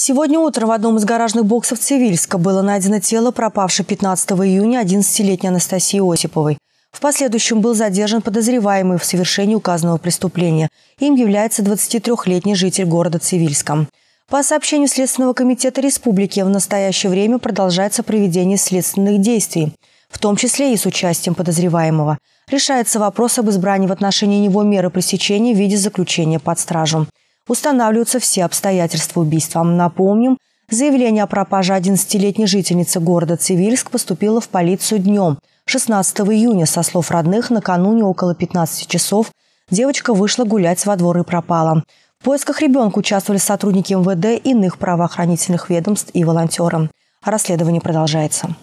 Сегодня утром в одном из гаражных боксов Цивильска было найдено тело пропавшей 15 июня 11-летней Анастасии Осиповой. В последующем был задержан подозреваемый в совершении указанного преступления. Им является 23-летний житель города Цивильска. По сообщению Следственного комитета республики, в настоящее время продолжается проведение следственных действий, в том числе и с участием подозреваемого. Решается вопрос об избрании в отношении него меры пресечения в виде заключения под стражу устанавливаются все обстоятельства убийства. Напомним, заявление о пропаже 11-летней жительницы города Цивильск поступило в полицию днем 16 июня. Со слов родных, накануне около 15 часов девочка вышла гулять во двор и пропала. В поисках ребенка участвовали сотрудники МВД, иных правоохранительных ведомств и волонтеры. Расследование продолжается.